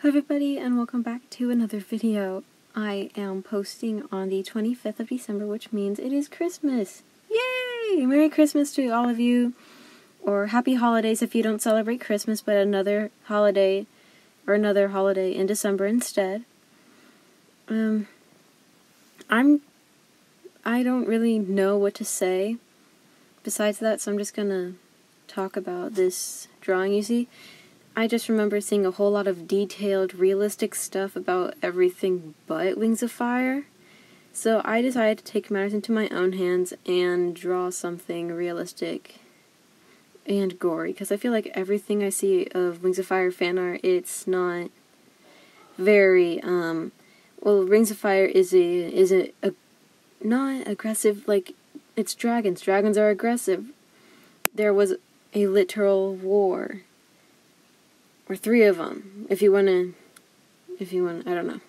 Hello everybody and welcome back to another video. I am posting on the 25th of December which means it is Christmas. Yay! Merry Christmas to all of you or happy holidays if you don't celebrate Christmas but another holiday or another holiday in December instead. Um I'm I don't really know what to say besides that so I'm just to talk about this drawing you see. I just remember seeing a whole lot of detailed, realistic stuff about everything but Wings of Fire. So I decided to take matters into my own hands and draw something realistic and gory because I feel like everything I see of Wings of Fire fan art, it's not very um well Wings of Fire is a is a, a not aggressive like it's dragons. Dragons are aggressive. There was a literal war or three of them if you want to if you want I don't know.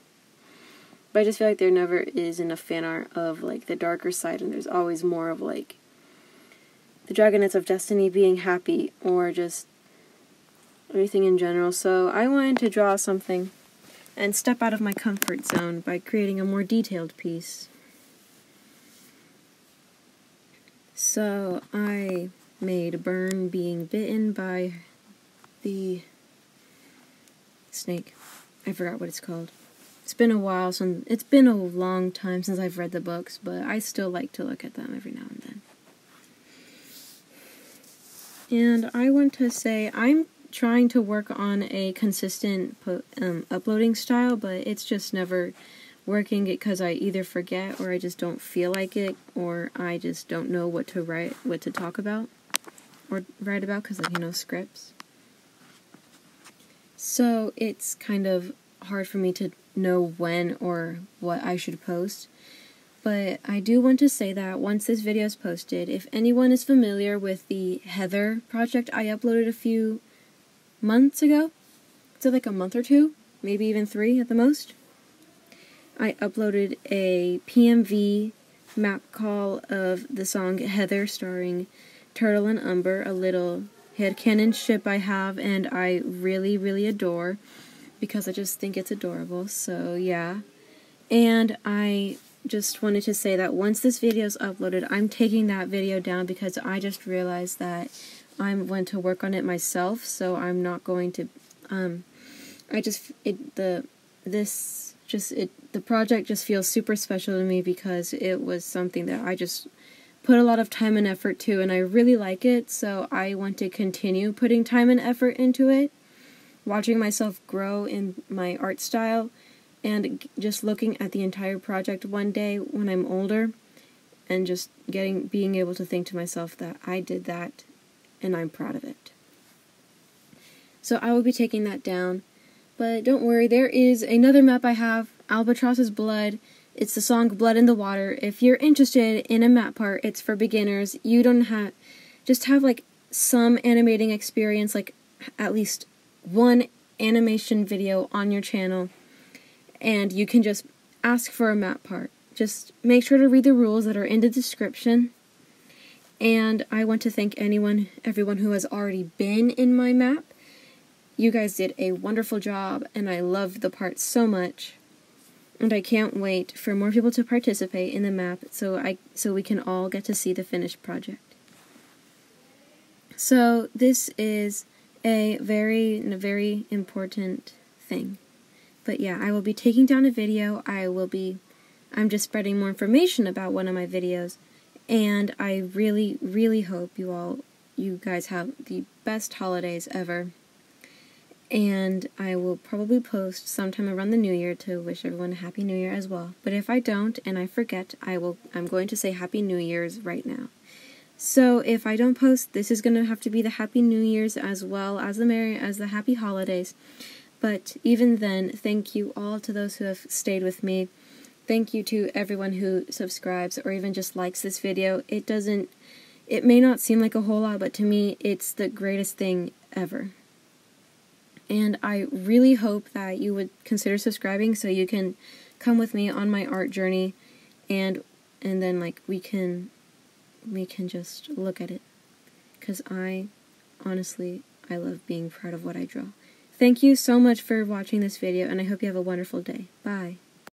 But I just feel like there never is enough fan art of like the darker side and there's always more of like the dragonets of destiny being happy or just anything in general. So I wanted to draw something and step out of my comfort zone by creating a more detailed piece. So I made Burn being bitten by the snake. I forgot what it's called. It's been a while since it's been a long time since I've read the books, but I still like to look at them every now and then. And I want to say I'm trying to work on a consistent um, uploading style, but it's just never working because I either forget or I just don't feel like it or I just don't know what to write, what to talk about or write about because of, you know, scripts. So it's kind of hard for me to know when or what I should post. But I do want to say that once this video is posted, if anyone is familiar with the Heather project I uploaded a few months ago, so like a month or two, maybe even three at the most, I uploaded a PMV map call of the song Heather starring Turtle and Umber, a little headcanon ship I have and I really, really adore because I just think it's adorable. So, yeah. And I just wanted to say that once this video is uploaded, I'm taking that video down because I just realized that I'm going to work on it myself, so I'm not going to um I just it the this just it the project just feels super special to me because it was something that I just put a lot of time and effort to, and I really like it, so I want to continue putting time and effort into it. Watching myself grow in my art style, and just looking at the entire project one day when I'm older, and just getting being able to think to myself that I did that, and I'm proud of it. So I will be taking that down, but don't worry, there is another map I have, Albatross's Blood it's the song Blood in the Water. If you're interested in a map part, it's for beginners. You don't have just have like some animating experience, like at least one animation video on your channel, and you can just ask for a map part. Just make sure to read the rules that are in the description. And I want to thank anyone, everyone who has already been in my map. You guys did a wonderful job, and I love the part so much and I can't wait for more people to participate in the map so I so we can all get to see the finished project. So this is a very very important thing. But yeah, I will be taking down a video. I will be I'm just spreading more information about one of my videos and I really really hope you all you guys have the best holidays ever and I will probably post sometime around the new year to wish everyone a happy new year as well. But if I don't and I forget, I will I'm going to say happy new year's right now. So if I don't post, this is going to have to be the happy new year's as well as the merry as the happy holidays. But even then, thank you all to those who have stayed with me. Thank you to everyone who subscribes or even just likes this video. It doesn't it may not seem like a whole lot, but to me it's the greatest thing ever and I really hope that you would consider subscribing so you can come with me on my art journey and and then like we can we can just look at it cuz I honestly I love being proud of what I draw. Thank you so much for watching this video, and I hope you have a wonderful day. Bye.